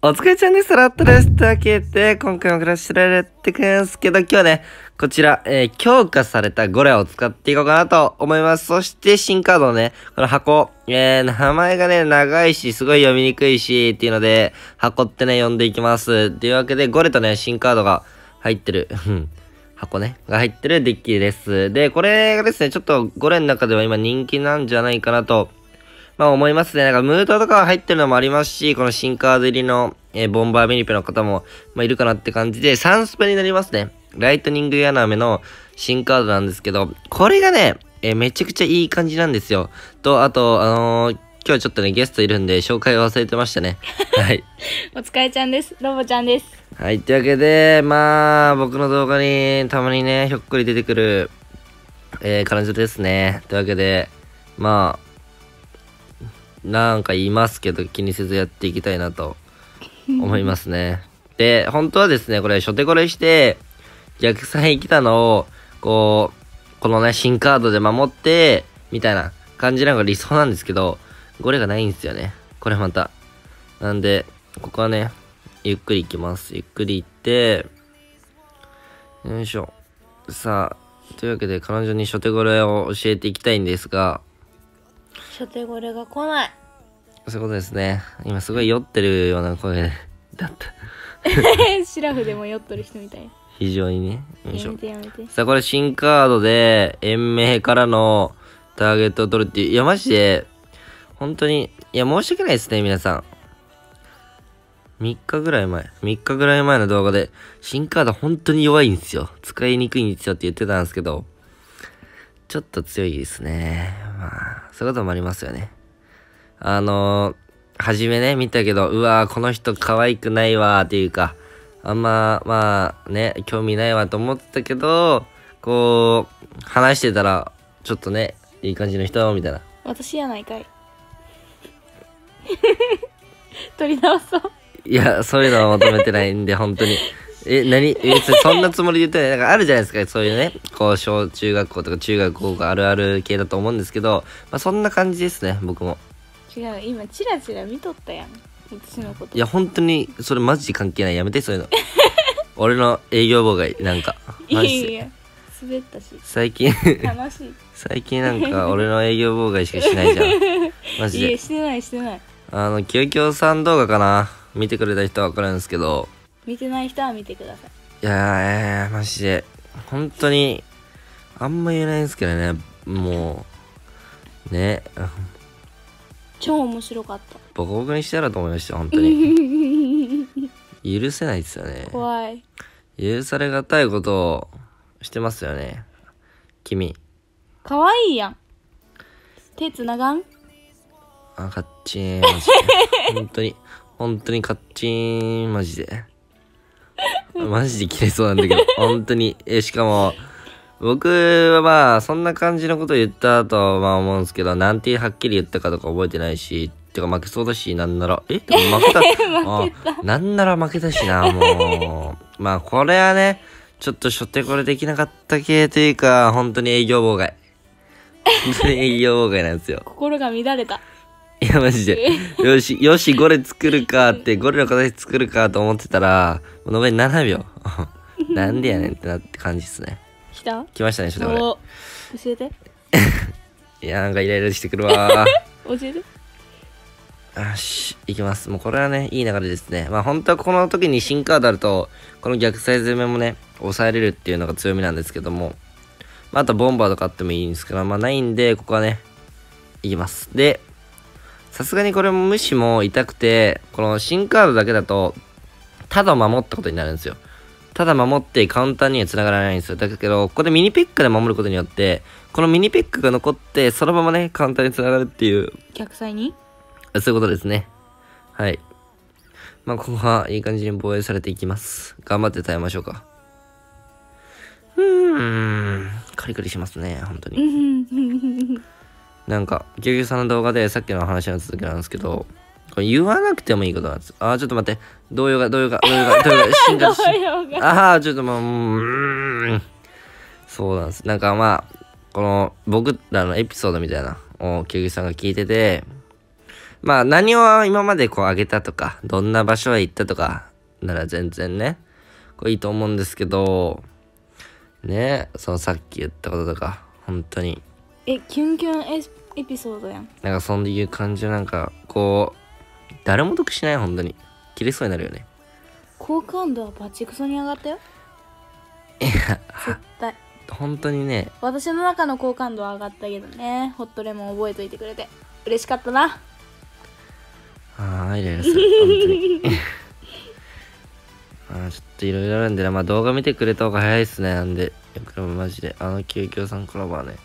お疲れちゃんです。ラットです。というわけで、今回もクラッシュライやってくんですけど、今日はね、こちら、えー、強化されたゴレを使っていこうかなと思います。そして、新カードのね、この箱、えー、名前がね、長いし、すごい読みにくいし、っていうので、箱ってね、読んでいきます。というわけで、ゴレとね、新カードが入ってる、箱ね、が入ってるデッキです。で、これがですね、ちょっとゴレの中では今人気なんじゃないかなとまあ思いますね。なんかムートとか入ってるのもありますし、この新カード入りの、えー、ボンバーミニペの方も、まあいるかなって感じで、3スペになりますね。ライトニングヤナメの新カードなんですけど、これがね、えー、めちゃくちゃいい感じなんですよ。と、あと、あのー、今日ちょっとね、ゲストいるんで、紹介忘れてましたね。はい。お疲れちゃんです。ロボちゃんです。はい。というわけで、まあ、僕の動画にたまにね、ひょっこり出てくる、えー、彼女ですね。というわけで、まあ、なんか言いますけど気にせずやっていきたいなと思いますね。で、本当はですね、これ初手これして、逆サイ来たのを、こう、このね、新カードで守って、みたいな感じなのが理想なんですけど、これがないんですよね。これまた。なんで、ここはね、ゆっくり行きます。ゆっくり行って、よいしょ。さあ、というわけで彼女に初手これを教えていきたいんですが、初手これが来ない。そういうことですね。今すごい酔ってるような声だった。シラフでも酔っとる人みたい。非常にね。やめてやめて。さあこれ新カードで延命からのターゲットを取るっていういやマジで本当にいや申し訳ないですね皆さん。3日ぐらい前3日ぐらい前の動画で新カード本当に弱いんですよ。使いにくいんですよって言ってたんですけどちょっと強いですね。まあ、そういうこともありますよね。あのー、初めね、見たけど、うわーこの人可愛くないわーっていうか、あんま、まあね、興味ないわと思ってたけど、こう、話してたら、ちょっとね、いい感じの人、みたいな。私やないかい。取り直そう。いや、そういうのは求めてないんで、本当に。え、何？え、そんなつもりで言ってない。なんかあるじゃないですか。そういうね。こう、小中学校とか中学校があるある系だと思うんですけど、まあそんな感じですね、僕も。違う、今、チラチラ見とったやん。私のこと。いや、本当に、それマジで関係ない。やめて、そういうの。俺の営業妨害、なんか。いやいや、滑ったし。最近楽しい。最近なんか、俺の営業妨害しかしないじゃん。マジで。いや、してない、してない。あの、キヨキヨさん動画かな。見てくれた人はわかるんですけど、見てない人は見てください。いやー、マジで。本当にあんま言えないんですけどね。もうね。超面白かった。ボコボコにしてやろうと思いました本当に。許せないですよね。怖い。許されがたいことをしてますよね。君。かわいいやん。手つながん？あカッチンマジで。本当に本当にカッチンマジで マジで切れそうなんだけど、本当に。え、しかも、僕はまあ、そんな感じのこと言ったとまあ思うんですけど、なんてはっきり言ったかとか覚えてないし、てか負けそうだし、なんなら、えでも負けた。負けたなんなら負けたしな、もう。まあ、これはね、ちょっと初手これできなかった系というか、本当に営業妨害。本当に営業妨害なんですよ。心が乱れた。いや、マジで。よし、よし、ゴレ作るかって、ゴレの形作るかと思ってたら、残り7秒。なんでやねんってなって感じっすね。来た？来ましたね、ちょっとこれ。教えて。いや、なんかイライラしてくるわ。教えて。よし、いきます。もうこれはね、いい流れですね。まあ本当はこの時に新カードあると、この逆サイズ攻めもね、抑えれるっていうのが強みなんですけども、まああとボンバーとかあってもいいんですけど、まあないんで、ここはね、いきます。で、さすがにこれも無視も痛くて、この新カードだけだと、ただ守ったことになるんですよ。ただ守ってカウンターには繋がらないんですよ。だけど、ここでミニピックで守ることによって、このミニピックが残って、そのままね、カウンターに繋がるっていう。客祭に？そういうことですね。はい。まあ、ここはいい感じに防衛されていきます。頑張って耐えましょうか。うーん。カリカリしますね、本当に。なんか、ぎゅうぎゅうさんの動画でさっきの話の続きなんですけど、これ言わなくてもいいことなんです。あー、ちょっと待って。動揺が、動揺が、動揺が、動揺が、死んじゃった。ああ、ちょっともう、うーん。そうなんです。なんかまあ、この、僕らのエピソードみたいな、を、ぎゅうぎゅうさんが聞いてて、まあ何を今までこう上げたとか、どんな場所へ行ったとか、なら全然ね、こういいと思うんですけど、ね、そのさっき言ったこととか、本当に、えキュンキュンエスエピソードやん。なんかそういう感じでなんか、こう、誰も得しない本当に。切れそうになるよね。好感度はバチクソに上がったよ。いや、絶対。本当にね、私の中の好感度は上がったけどね。ホットレモン覚えといてくれて。嬉しかったな。ああ、イライラす。る。本当に。あーちょっといろいろあるんでね、まあ動画見てくれた方が早いっすね。なんで、いくらもマジで、あの救急さんコラボはね、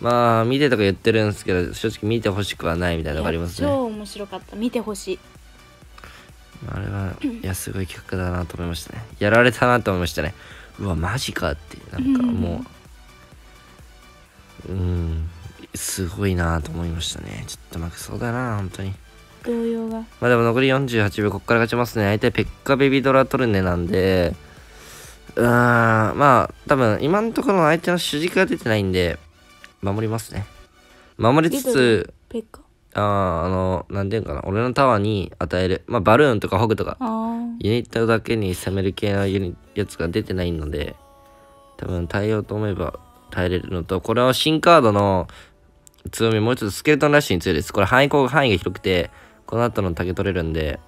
まあ見てとか言ってるんですけど、正直見てほしくはないみたいなのがありますね。超面白かった見てほしいあれは、いや、すごい企画だなと思いましたね。やられたなと思いましたね。うわ、マジかって、なんかもう、うん、すごいなと思いましたね。ちょっと負けそうだな、本当に。動揺がまあでも残り48秒、こっから勝ちますね。相手ペッカベビドラトルネなんで、うーん、まあ、多分今のところ相手の主軸が出てないんで、守りますね。守りつつ、あー、あの、なんていうのかな、俺のタワーに与える、まあバルーンとかホグとか、ユニットだけに攻める系のユニやつが出てないので、多分耐えようと思えば耐えれるのと、これは新カードの強み、もうちょっとスケルトンラッシュに強いです。これ範囲範囲が広くて、この後の竹取れるんで、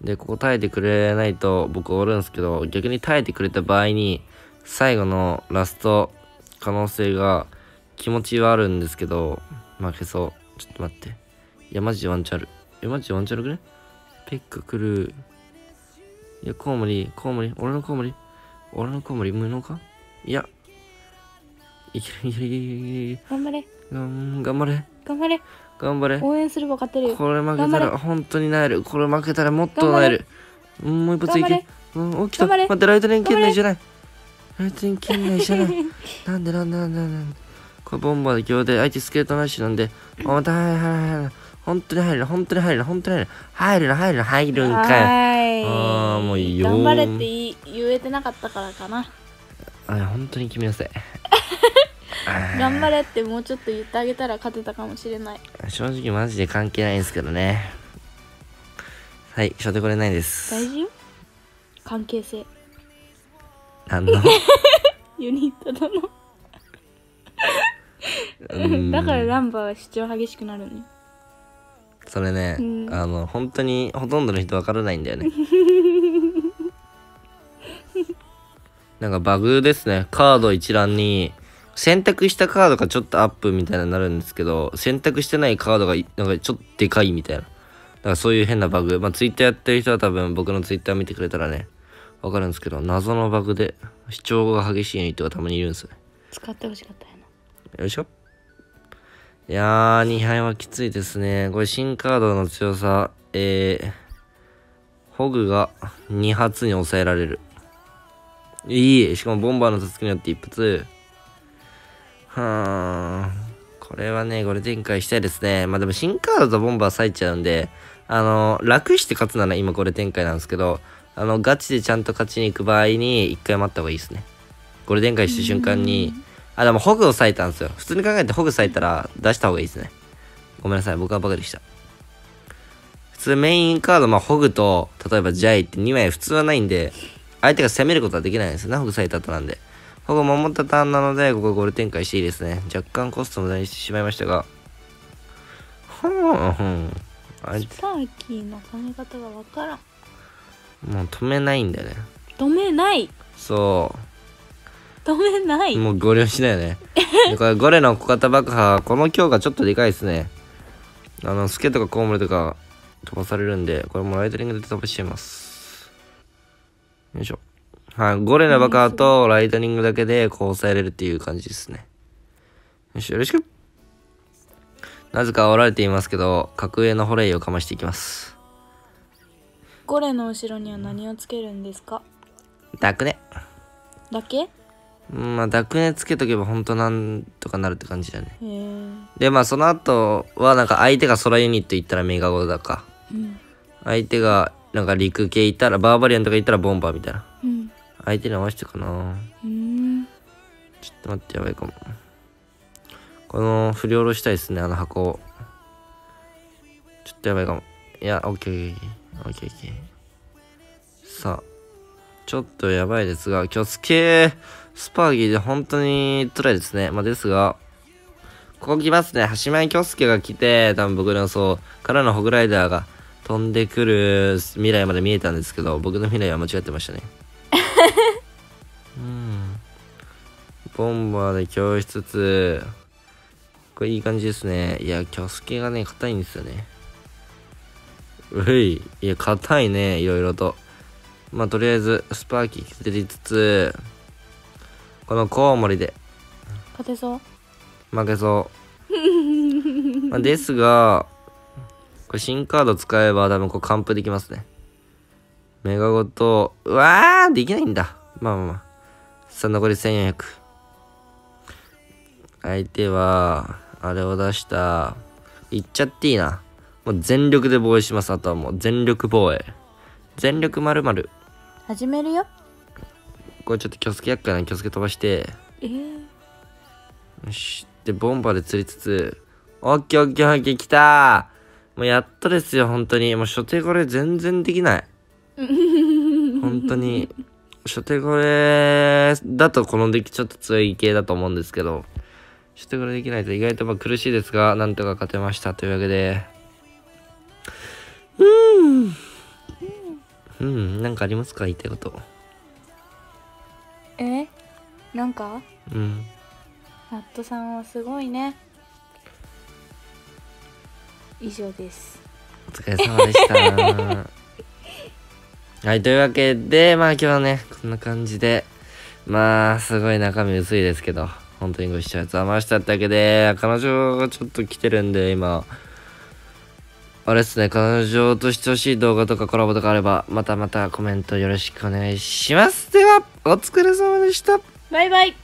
で、ここ耐えてくれないと僕おるんですけど、逆に耐えてくれた場合に、最後のラスト可能性が気持ちはあるんですけど、負けそう。ちょっと待って。いや、マジでワンチャンある。え、マジでワンチャンあるくねペッカ来る。いや、コウモリ、コウモリ、俺のコウモリ、俺のコウモリ、無能か？いや、いけるいけるいけるいける頑張れうん頑張れ、頑張れ頑張れ。応援すれば勝てるよこれ負けたら本当になえる。これ負けたらもっとなえる。うんもう一発いけ。うん、起きた。待って、ライトレン圏内じゃない。ライトレン圏内じゃない。なんでなんでなんでなんで。これボンバーで今日で相手スケートなしなんで、あ、また入る入る入る。本当に入る、本当に入る、本当に入る。入るな、入るな、入るんかい。あーもういいよー頑張れって言えてなかったからかなあ、本当に君なさい。頑張れってもうちょっと言ってあげたら勝てたかもしれない正直マジで関係ないんですけどね。はい、初手これないです。大事？よ関係性何の ユニットだのうんだからランバーは主張激しくなるのよそれね、うんあの、本当にほとんどの人わからないんだよね。なんかバグですね。カード一覧に、選択したカードがちょっとアップみたいになるんですけど、選択してないカードがいなんかちょっとでかいみたいな。だからそういう変なバグ。まあツイッターやってる人は多分僕のツイッター見てくれたらね、わかるんですけど、謎のバグで主張が激しいユニットがたまにいるんですよね。使ってほしかったよなよいしょ。いやー、2敗はきついですね。これ新カードの強さ、えー、ホグが2発に抑えられる。いい。しかもボンバーの助けによって一発。はーん。これはね、これ展開したいですね。まあでも新カードとボンバー割いちゃうんで、あの、楽して勝つなら今これ展開なんですけど、あの、ガチでちゃんと勝ちに行く場合に一回待った方がいいですね。これ展開した瞬間に、あ、でもホグを割いたんですよ。普通に考えてホグ割いたら出した方がいいですね。ごめんなさい、僕はバカでした。普通メインカード、まあホグと、例えばジャイって2枚普通はないんで、相手が攻めることはできないんですよね、ホグ割いた後なんで。ホグを守ったターンなので、ここゴール展開していいですね。若干コスト無駄にしてしまいましたが。ふん、ふん。あいつ、サーキーの止め方がわからんもう止めないんだよね。止めない？そう。止めない？もうご了承だよね。でこれゴレの小型爆破、この強がちょっとでかいですね。あの、スケとかコウモリとか飛ばされるんで、これもライトニングで飛ばしちゃいます。よいしょ。はい、ゴレの爆破とライトニングだけでこう抑えれるっていう感じですね。よし、よろしく。なぜか煽られていますけど、格上のホレイをかましていきます。ゴレの後ろには何をつけるんですか？ダクネ。だけ？うん、まあ、ダクネつけとけば本当なんとかなるって感じだね。で、まあその後はなんか相手が空ユニット行ったらメガゴだか。うん相手がなんか陸系行ったらバーバリアンとか行ったらボンバーみたいな。うん相手に合わせてかな。うんちょっと待ってやばいかも。この振り下ろしたいですね、あの箱を。ちょっとやばいかも。いや、オッケーオッケーオッケー。さあ、ちょっとやばいですが、今日スケスパーギーで本当に辛いですね。まあ、ですが、ここ来ますね。橋前京介が来て、多分僕の予想からのホグライダーが飛んでくる未来まで見えたんですけど、僕の未来は間違ってましたね。うん。ボンバーで教しつつ、これいい感じですね。いや、京介がね、硬いんですよね。うい。いや、硬いね、いろいろと。まあ、とりあえず、スパーキー削りつつ、このコウモリで勝てそう？負けそう。まあ、ですが、これ新カード使えば多分こう完封できますね。メガごと、うわーできないんだ。まあまあまあ。さあ、残り1400。相手は、あれを出した。いっちゃっていいな。もう全力で防衛します。あとはもう全力防衛。全力まるまる。始めるよこれちょっと気をつけやっかな。気をつけ飛ばして。えー、よし。で、ボンバーで釣りつつ、オッケーオッケーオッケー来たーもうやっとですよ、本当に。もう初手これ全然できない。本当に。初手これだとこのデッキちょっと強い系だと思うんですけど、初手これできないと意外とまあ苦しいですが、なんとか勝てました。というわけで、うーん。うん、なんかありますか？言いたいこと。え？なんか？うん。ナットさんはすごいね以上ですお疲れ様でした。はい、というわけで、まあ今日はね、こんな感じで、まあ、すごい中身薄いですけど、本当にご視聴ありがとうございましたってわけで、彼女がちょっと来てるんで、今、あれですね、彼女としてほしい動画とかコラボとかあれば、またまたコメントよろしくお願いします。では、お疲れ様でした。バイバイ